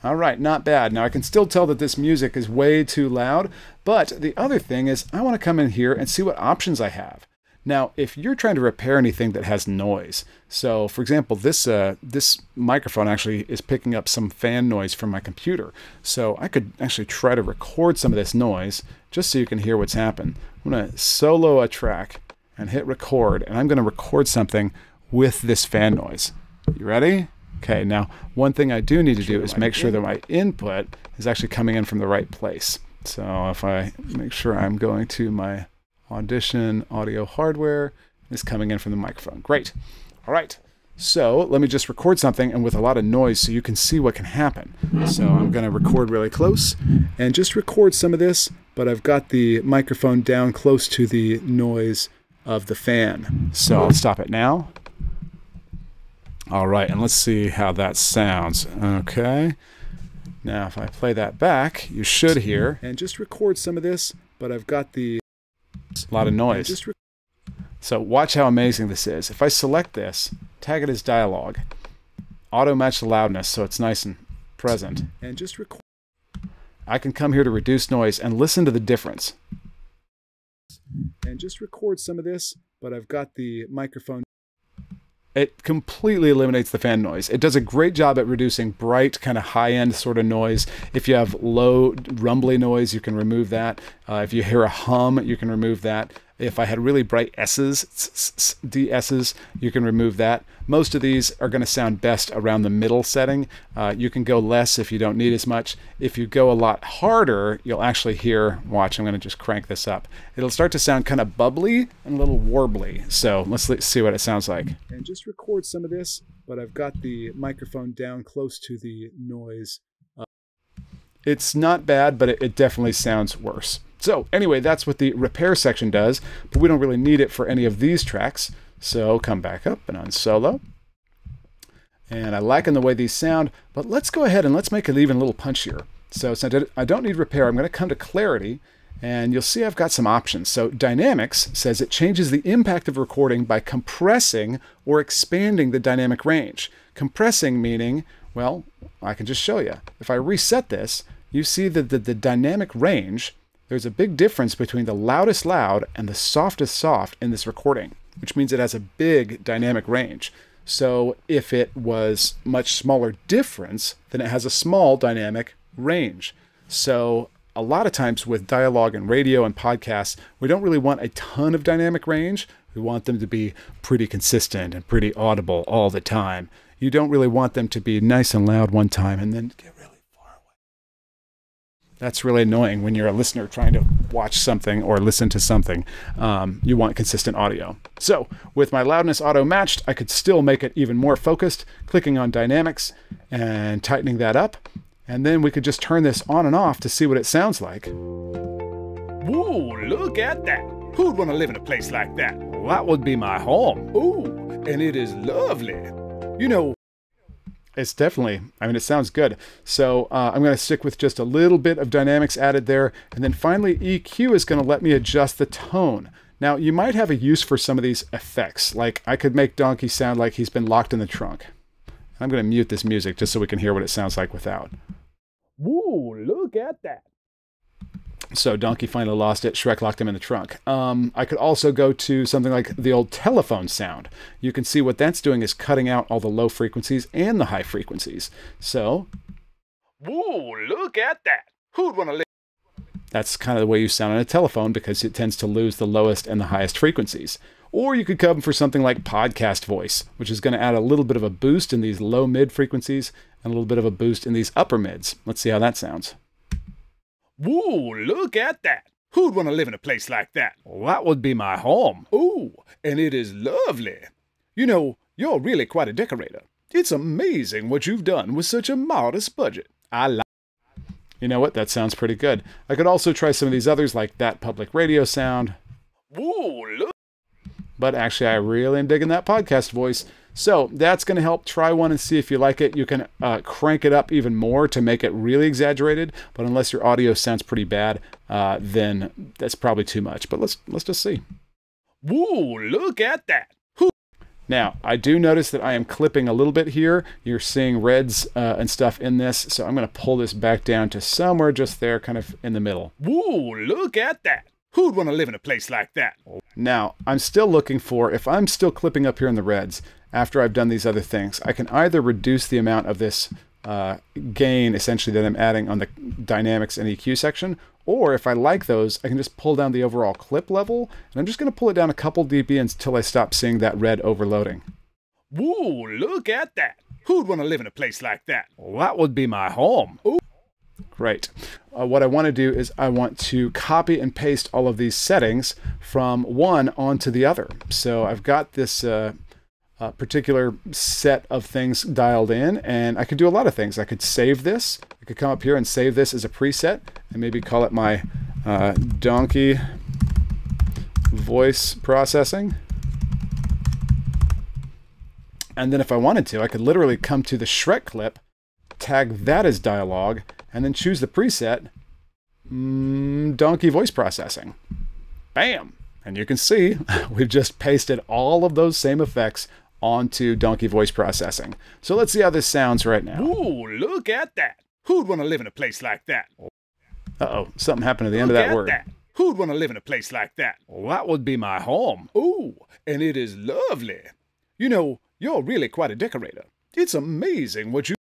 All right, not bad. Now I can still tell that this music is way too loud, but the other thing is I want to come in here and see what options I have. Now, if you're trying to repair anything that has noise, so for example, this uh, this microphone actually is picking up some fan noise from my computer, so I could actually try to record some of this noise just so you can hear what's happened. I'm to solo a track and hit record, and I'm going to record something with this fan noise. You ready? Okay, now one thing I do need to do is make sure that my input is actually coming in from the right place. So if I make sure I'm going to my Audition audio hardware, it's coming in from the microphone. Great. All right. So let me just record something and with a lot of noise so you can see what can happen. So I'm going to record really close and just record some of this, but I've got the microphone down close to the noise of the fan. So I'll stop it now. All right, and let's see how that sounds. Okay. Now, if I play that back, you should hear, and just record some of this, but I've got the a lot of noise. So watch how amazing this is. If I select this, tag it as dialogue, auto match the loudness so it's nice and present, and just record. I can come here to reduce noise and listen to the difference. And just record some of this, but I've got the microphone it completely eliminates the fan noise. It does a great job at reducing bright, kind of high end sort of noise. If you have low, rumbly noise, you can remove that. Uh, if you hear a hum, you can remove that. If I had really bright S's, DS's, you can remove that. Most of these are going to sound best around the middle setting. Uh, you can go less if you don't need as much. If you go a lot harder, you'll actually hear, watch, I'm going to just crank this up. It'll start to sound kind of bubbly and a little warbly. So let's see what it sounds like. And just record some of this, but I've got the microphone down close to the noise. Uh, it's not bad, but it, it definitely sounds worse. So anyway, that's what the repair section does, but we don't really need it for any of these tracks. So come back up and on solo. And I liken the way these sound, but let's go ahead and let's make it even a little punchier. So since I don't need repair, I'm going to come to clarity and you'll see I've got some options. So dynamics says it changes the impact of recording by compressing or expanding the dynamic range. Compressing meaning, well, I can just show you. If I reset this, you see that the, the dynamic range there's a big difference between the loudest loud and the softest soft in this recording, which means it has a big dynamic range. So if it was much smaller difference, then it has a small dynamic range. So a lot of times with dialogue and radio and podcasts, we don't really want a ton of dynamic range. We want them to be pretty consistent and pretty audible all the time. You don't really want them to be nice and loud one time and then get that's really annoying when you're a listener trying to watch something or listen to something. Um, you want consistent audio. So with my loudness auto matched, I could still make it even more focused, clicking on dynamics and tightening that up. And then we could just turn this on and off to see what it sounds like. Ooh, look at that. Who'd want to live in a place like that? That would be my home. Ooh, and it is lovely. You know, it's definitely, I mean, it sounds good. So uh, I'm going to stick with just a little bit of dynamics added there. And then finally, EQ is going to let me adjust the tone. Now, you might have a use for some of these effects. Like I could make Donkey sound like he's been locked in the trunk. I'm going to mute this music just so we can hear what it sounds like without. Woo, look at that. So Donkey finally lost it. Shrek locked him in the trunk. Um, I could also go to something like the old telephone sound. You can see what that's doing is cutting out all the low frequencies and the high frequencies. So, woo, look at that. Who'd want to live? That's kind of the way you sound on a telephone because it tends to lose the lowest and the highest frequencies. Or you could come for something like podcast voice, which is going to add a little bit of a boost in these low mid frequencies and a little bit of a boost in these upper mids. Let's see how that sounds. Woo, look at that. Who'd want to live in a place like that? Well, that would be my home. Ooh, and it is lovely. You know, you're really quite a decorator. It's amazing what you've done with such a modest budget. I like You know what? That sounds pretty good. I could also try some of these others like that public radio sound. Woo, look. But actually, I really am digging that podcast voice. So that's going to help. Try one and see if you like it. You can uh, crank it up even more to make it really exaggerated. But unless your audio sounds pretty bad, uh, then that's probably too much. But let's let's just see. Woo! Look at that. Now, I do notice that I am clipping a little bit here. You're seeing reds uh, and stuff in this, so I'm going to pull this back down to somewhere just there, kind of in the middle. Woo, look at that. Who'd want to live in a place like that? Now, I'm still looking for, if I'm still clipping up here in the reds, after I've done these other things, I can either reduce the amount of this uh, gain essentially that I'm adding on the dynamics and EQ section, or if I like those, I can just pull down the overall clip level, and I'm just going to pull it down a couple dB until I stop seeing that red overloading. Woo, look at that. Who'd want to live in a place like that? That would be my home. Ooh. Great. Uh, what I want to do is I want to copy and paste all of these settings from one onto the other. So I've got this uh, uh, particular set of things dialed in, and I could do a lot of things. I could save this. I could come up here and save this as a preset, and maybe call it my uh, donkey voice processing. And then if I wanted to, I could literally come to the Shrek clip, tag that as dialogue, and then choose the preset, mm, donkey voice processing. Bam! And you can see *laughs* we've just pasted all of those same effects onto donkey voice processing. So let's see how this sounds right now. Ooh, look at that. Who'd want to live in a place like that? Uh-oh, something happened at the end of that word. That. Who'd want to live in a place like that? that would be my home. Ooh, and it is lovely. You know, you're really quite a decorator. It's amazing what you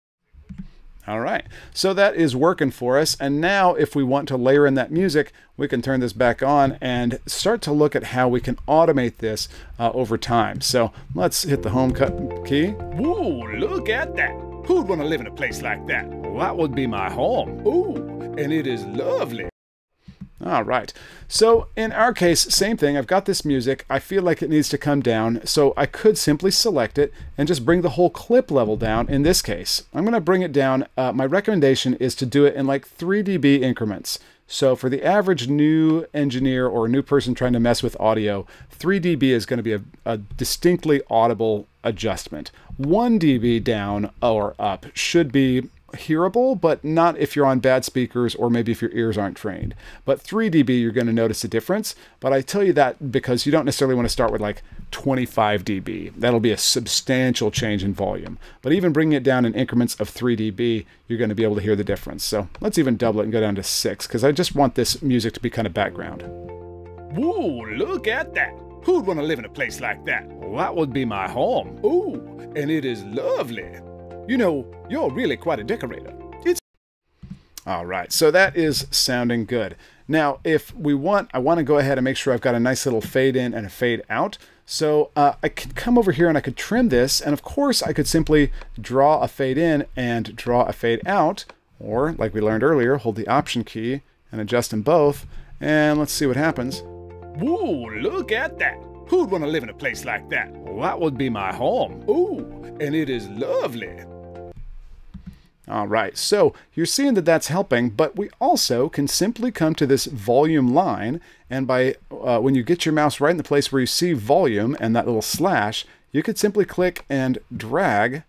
all right, so that is working for us. And now if we want to layer in that music, we can turn this back on and start to look at how we can automate this uh, over time. So let's hit the home cut key. Ooh, look at that. Who'd want to live in a place like that? that would be my home. Ooh, and it is lovely. All right. So in our case, same thing. I've got this music. I feel like it needs to come down. So I could simply select it and just bring the whole clip level down in this case. I'm going to bring it down. Uh, my recommendation is to do it in like 3 dB increments. So for the average new engineer or a new person trying to mess with audio, 3 dB is going to be a, a distinctly audible adjustment. 1 dB down or up should be hearable, but not if you're on bad speakers or maybe if your ears aren't trained. But 3 dB, you're going to notice a difference. But I tell you that because you don't necessarily want to start with like 25 dB. That'll be a substantial change in volume. But even bringing it down in increments of 3 dB, you're going to be able to hear the difference. So let's even double it and go down to 6 because I just want this music to be kind of background. Ooh, look at that. Who'd want to live in a place like that? that would be my home. Ooh, and it is lovely. You know, you're really quite a decorator. It's all right, so that is sounding good. Now, if we want, I want to go ahead and make sure I've got a nice little fade in and a fade out. So uh, I could come over here and I could trim this, and of course I could simply draw a fade in and draw a fade out, or like we learned earlier, hold the Option key and adjust them both, and let's see what happens. Whoa, look at that. Who'd want to live in a place like that? Well, that would be my home. Ooh, and it is lovely. All right, so you're seeing that that's helping, but we also can simply come to this volume line, and by uh, when you get your mouse right in the place where you see volume and that little slash, you could simply click and drag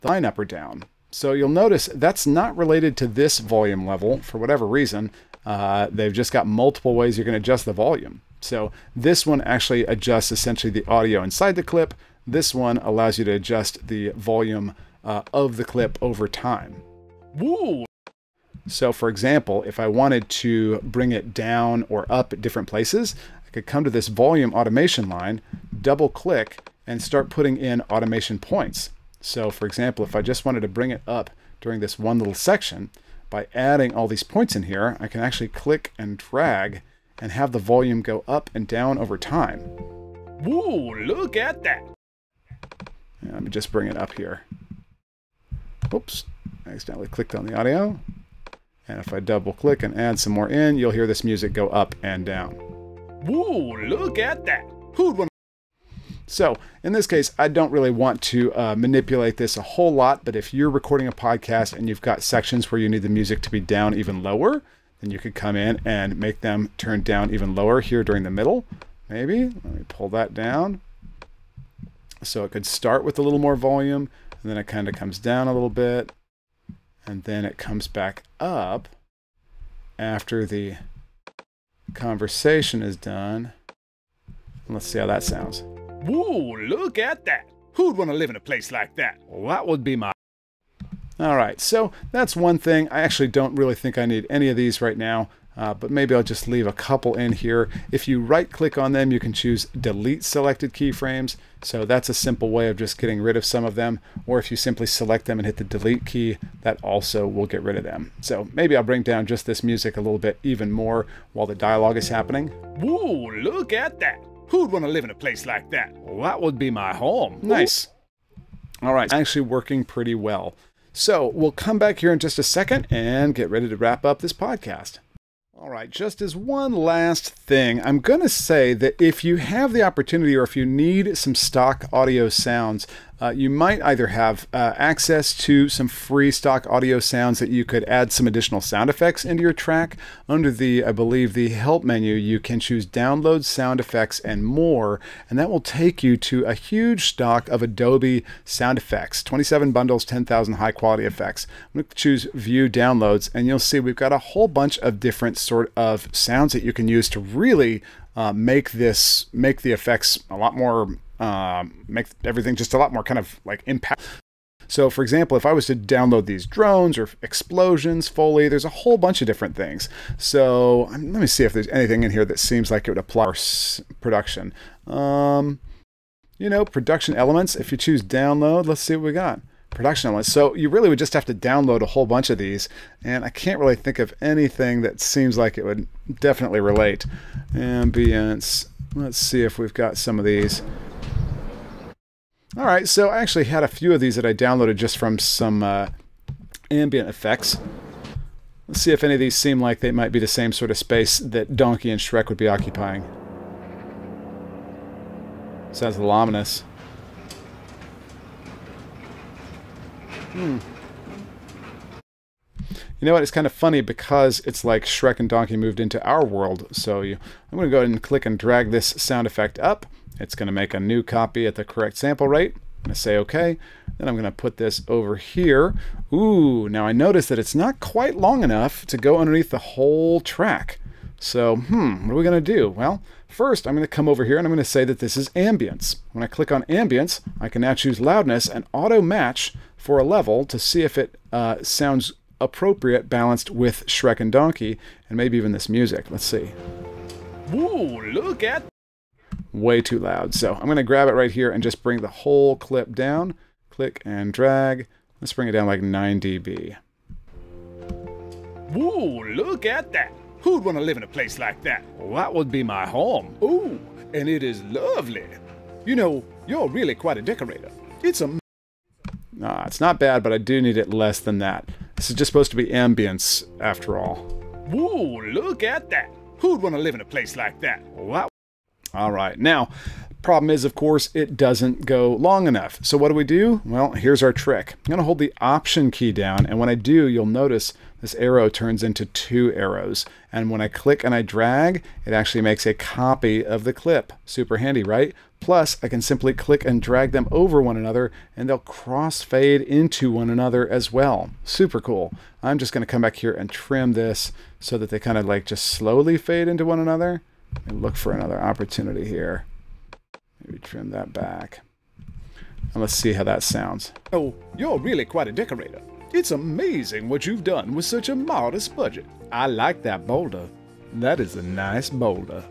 the line up or down. So you'll notice that's not related to this volume level for whatever reason. Uh, they've just got multiple ways you can adjust the volume. So this one actually adjusts essentially the audio inside the clip. This one allows you to adjust the volume uh, of the clip over time. Woo! So for example, if I wanted to bring it down or up at different places, I could come to this volume automation line, double click, and start putting in automation points. So for example, if I just wanted to bring it up during this one little section, by adding all these points in here, I can actually click and drag and have the volume go up and down over time. Woo, look at that. let me just bring it up here. Oops, I accidentally clicked on the audio. And if I double click and add some more in, you'll hear this music go up and down. Whoa, look at that. Who'd want so in this case, I don't really want to uh, manipulate this a whole lot, but if you're recording a podcast and you've got sections where you need the music to be down even lower, then you could come in and make them turn down even lower here during the middle. Maybe, let me pull that down. So it could start with a little more volume, and then it kind of comes down a little bit, and then it comes back up after the conversation is done. Let's see how that sounds. Whoa, look at that. Who'd want to live in a place like that? Well, that would be my... All right, so that's one thing. I actually don't really think I need any of these right now uh, but maybe I'll just leave a couple in here. If you right click on them, you can choose delete selected keyframes. So that's a simple way of just getting rid of some of them. Or if you simply select them and hit the delete key, that also will get rid of them. So maybe I'll bring down just this music a little bit even more while the dialogue is happening. Whoa, look at that. Who'd want to live in a place like that? that would be my home. Nice. All right, actually working pretty well. So we'll come back here in just a second and get ready to wrap up this podcast. All right, just as one last thing, I'm going to say that if you have the opportunity or if you need some stock audio sounds, uh, you might either have uh, access to some free stock audio sounds that you could add some additional sound effects into your track. Under the, I believe, the help menu, you can choose download sound effects and more, and that will take you to a huge stock of Adobe sound effects 27 bundles, 10,000 high quality effects. I'm going to choose view downloads, and you'll see we've got a whole bunch of different sort of sounds that you can use to really uh, make this make the effects a lot more um, make everything just a lot more kind of like impact. So, for example, if I was to download these drones or explosions, Foley, there's a whole bunch of different things. So, let me see if there's anything in here that seems like it would apply for production. Um, you know, production elements. If you choose download, let's see what we got. Production elements. So, you really would just have to download a whole bunch of these. And I can't really think of anything that seems like it would definitely relate. Ambience. Let's see if we've got some of these. All right, so I actually had a few of these that I downloaded just from some uh, ambient effects. Let's see if any of these seem like they might be the same sort of space that Donkey and Shrek would be occupying. Sounds ominous. Hmm. You know what? It's kind of funny because it's like Shrek and Donkey moved into our world. So you, I'm going to go ahead and click and drag this sound effect up. It's going to make a new copy at the correct sample rate. I'm going to say OK. Then I'm going to put this over here. Ooh, now I notice that it's not quite long enough to go underneath the whole track. So, hmm, what are we going to do? Well, first I'm going to come over here and I'm going to say that this is ambience. When I click on ambience, I can now choose loudness and auto match for a level to see if it uh, sounds appropriate balanced with Shrek and Donkey and maybe even this music. Let's see. Ooh, look at way too loud. So I'm going to grab it right here and just bring the whole clip down. Click and drag. Let's bring it down like 9 dB. Ooh, look at that. Who'd want to live in a place like that? Well, that would be my home. Ooh, and it is lovely. You know, you're really quite a decorator. It's a... Nah, it's not bad, but I do need it less than that. This is just supposed to be ambience, after all. Ooh, look at that. Who'd want to live in a place like that? Well, that all right, now, problem is, of course, it doesn't go long enough. So what do we do? Well, here's our trick. I'm to hold the Option key down, and when I do, you'll notice this arrow turns into two arrows. And when I click and I drag, it actually makes a copy of the clip. Super handy, right? Plus, I can simply click and drag them over one another, and they'll crossfade into one another as well. Super cool. I'm just going to come back here and trim this so that they kind of like just slowly fade into one another and look for another opportunity here. Maybe trim that back. And let's see how that sounds. Oh, you're really quite a decorator. It's amazing what you've done with such a modest budget. I like that boulder. That is a nice boulder.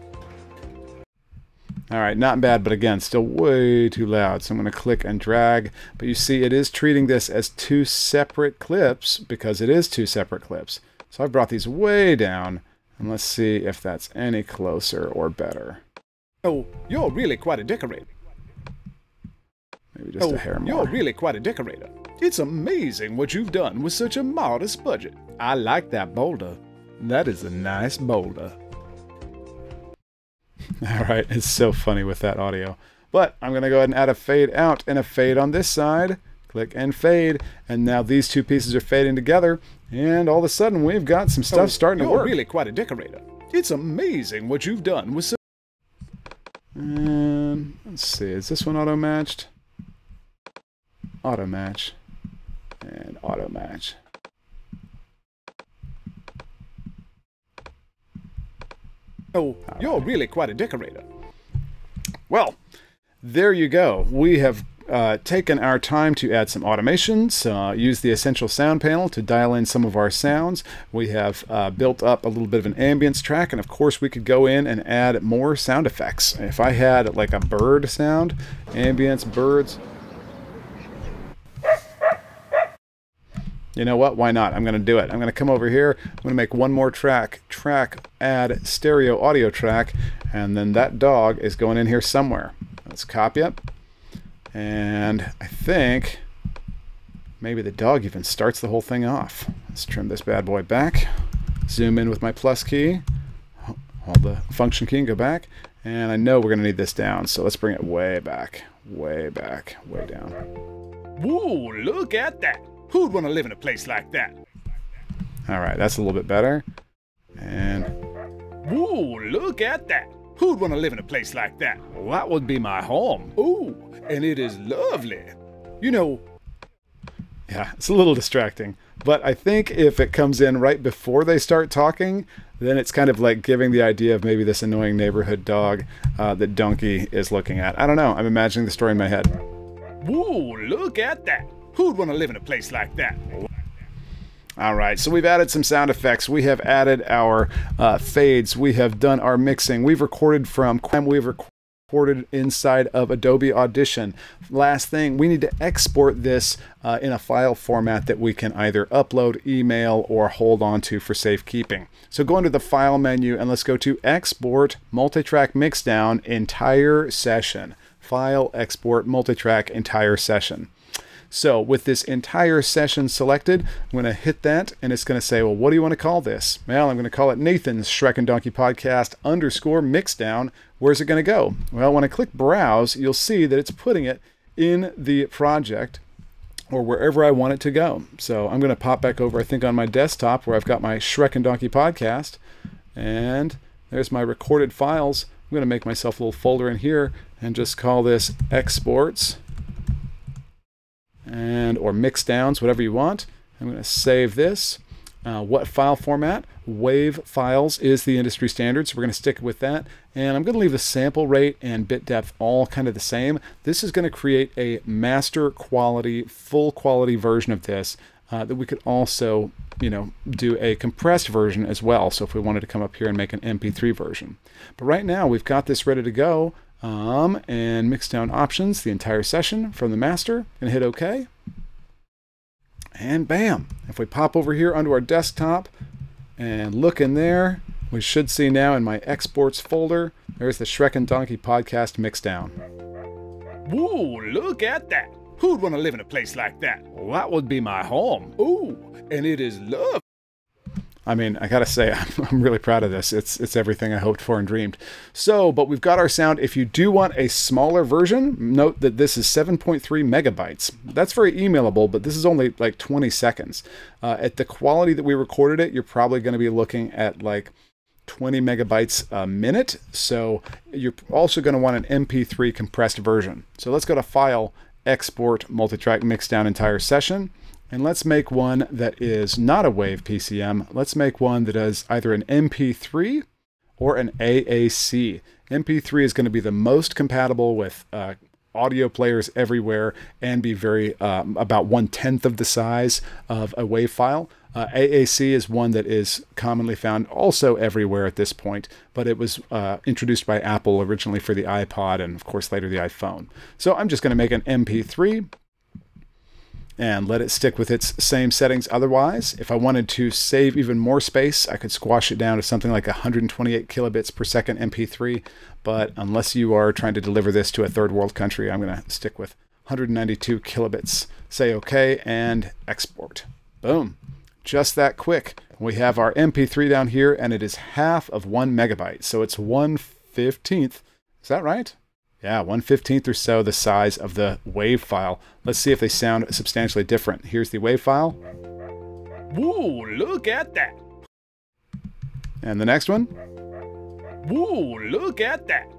All right, not bad, but again, still way too loud. So I'm going to click and drag. But you see, it is treating this as two separate clips because it is two separate clips. So I've brought these way down and let's see if that's any closer or better. Oh, you're really quite a decorator. Maybe just oh, a hair more. You're really quite a decorator. It's amazing what you've done with such a modest budget. I like that boulder. That is a nice boulder. *laughs* All right, it's so funny with that audio. But I'm going to go ahead and add a fade out and a fade on this side. Click and fade. And now these two pieces are fading together. And all of a sudden, we've got some stuff oh, starting to work. You're really quite a decorator. It's amazing what you've done with so and um, let's see, is this one auto matched? Auto match. And auto match. Oh, you're really quite a decorator. Well, there you go. We have uh, taken our time to add some automations, uh, use the Essential Sound panel to dial in some of our sounds. We have uh, built up a little bit of an ambience track, and of course we could go in and add more sound effects. If I had like a bird sound, ambience, birds, you know what? Why not? I'm going to do it. I'm going to come over here. I'm going to make one more track. Track, add stereo audio track. And then that dog is going in here somewhere. Let's copy it And I think maybe the dog even starts the whole thing off. Let's trim this bad boy back. Zoom in with my plus key. Hold the function key and go back. And I know we're going to need this down, so let's bring it way back. Way back. Way down. Whoa, look at that. Who'd want to live in a place like that? All right, that's a little bit better. And Whoa, look at that. Who'd want to live in a place like that? Well, that would be my home. Ooh, and it is lovely. You know, yeah, it's a little distracting. But I think if it comes in right before they start talking, then it's kind of like giving the idea of maybe this annoying neighborhood dog uh, that Donkey is looking at. I don't know. I'm imagining the story in my head. whoa, look at that. Who'd want to live in a place like that? All right, so we've added some sound effects. We have added our uh, fades. We have done our mixing. We've recorded from We've recorded inside of Adobe Audition. Last thing, we need to export this uh, in a file format that we can either upload, email, or hold on to for safekeeping. So go into the File menu and let's go to Export Multitrack Mixdown Entire Session. File, Export, Multitrack, Entire Session. So with this entire session selected, I'm going to hit that and it's going to say, well, what do you want to call this? Well, I'm going to call it Nathan's Shrek and Donkey Podcast underscore mixdown. Where's it going to go? Well, when I click browse, you'll see that it's putting it in the project or wherever I want it to go. So I'm going to pop back over, I think, on my desktop where I've got my Shrek and Donkey podcast. And there's my recorded files. I'm going to make myself a little folder in here and just call this exports and or mix downs, whatever you want. I'm going to save this. Uh, what file format? WAV files is the industry standard, so we're going to stick with that. And I'm going to leave the sample rate and bit depth all kind of the same. This is going to create a master quality, full quality version of this uh, that we could also, you know, do a compressed version as well. So if we wanted to come up here and make an MP3 version. But right now we've got this ready to go um, and mix down options, the entire session from the master, and hit OK. And bam, if we pop over here onto our desktop and look in there, we should see now in my exports folder, there's the Shrek and Donkey podcast mixdown. Whoa, look at that. Who'd want to live in a place like that? Well, that would be my home. Ooh, and it is love. I mean, I gotta say, *laughs* I'm, I'm, really proud of this. It's it's everything I hoped for and dreamed. So, but we've got our sound. If you do want a smaller version, note that this is 7.3 megabytes. That's very emailable, but this is only like 20 seconds. Uh, at the quality that we recorded it, you're probably going to be looking at like 20 megabytes a minute. So you're also going to want an MP3 compressed version. So let's go to File, Export, Multitrack Mix Down Entire Session. And let's make one that is not a WAV PCM. Let's make one that is either an MP3 or an AAC. MP3 is going to be the most compatible with uh, audio players everywhere and be very um, about one tenth of the size of a WAV file. Uh, AAC is one that is commonly found also everywhere at this point, but it was uh, introduced by Apple originally for the iPod and, of course, later the iPhone. So I'm just going to make an MP3 and let it stick with its same settings otherwise. If I wanted to save even more space, I could squash it down to something like 128 kilobits per second MP3. But unless you are trying to deliver this to a third world country, I'm going to stick with 192 kilobits. Say OK and export. Boom. Just that quick. We have our MP3 down here and it is half of one megabyte. So it's 1 15th. Is that right? Yeah, 1 15th or so the size of the WAV file. Let's see if they sound substantially different. Here's the WAV file. Whoa, look at that. And the next one. Whoa, look at that.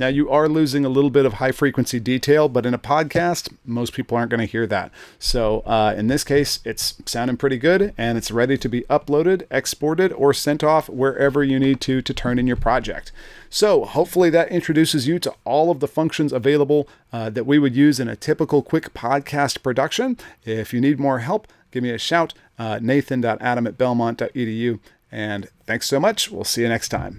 Now, you are losing a little bit of high frequency detail, but in a podcast, most people aren't going to hear that. So, uh, in this case, it's sounding pretty good and it's ready to be uploaded, exported, or sent off wherever you need to to turn in your project. So, hopefully, that introduces you to all of the functions available uh, that we would use in a typical quick podcast production. If you need more help, give me a shout, uh, nathan.adam at belmont.edu. And thanks so much. We'll see you next time.